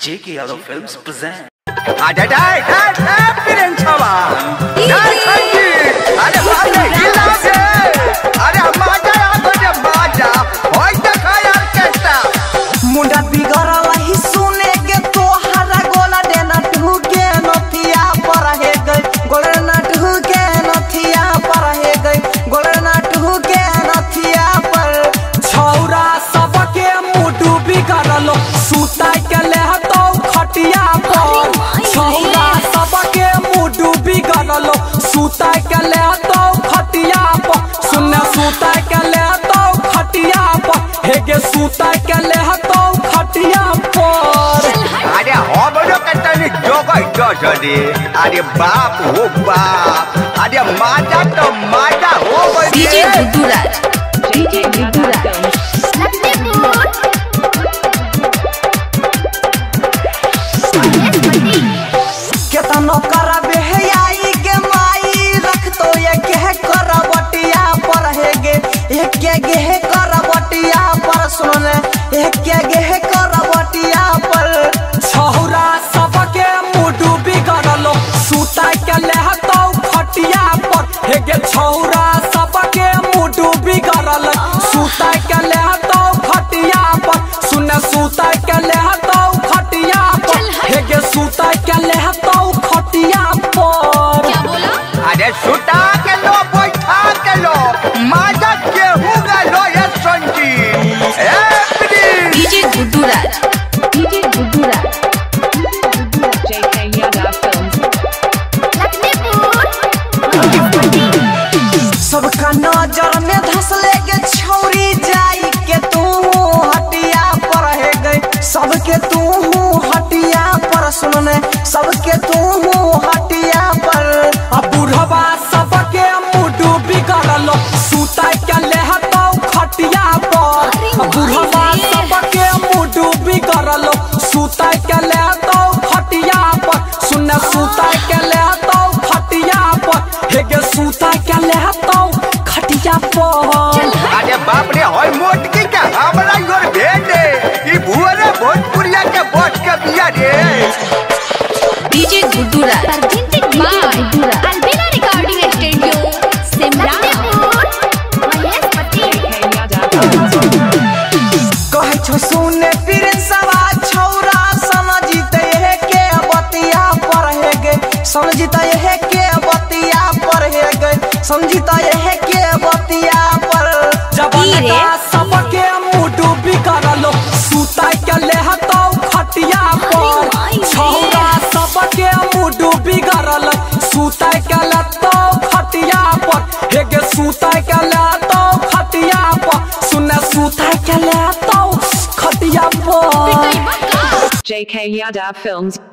J.K. Yadav Films present. अरे डाय हे सुता के ले तो खटिया पर। अरे हो बड़ो के जोगई अरे बाप हो बाप। अरे माजा तो माजा हो. DJ Duduraj. केतनो करबे सुता सुता के ले तो खटिया पर हे। गे सुता के ले तो खटिया पर अरे बाप रे। होय मोटकी के हमरा योर भेंडे ई भुअरे भोजपुरिया के बोट के बिया रे. कहे छो सुने फिर समझता है के बतिया पर है गे समझता है के बतिया पर। जब धीरे। सबके मुडू बिगड़लो सुता के ले तो खटिया पर। छौरा सबके मुडू बिगड़ल सुता के ले तो खटिया पर। हे गे सुता के ले तो खटिया पर। सुने सुता के ले तो खटिया पर। JK Yadav Films.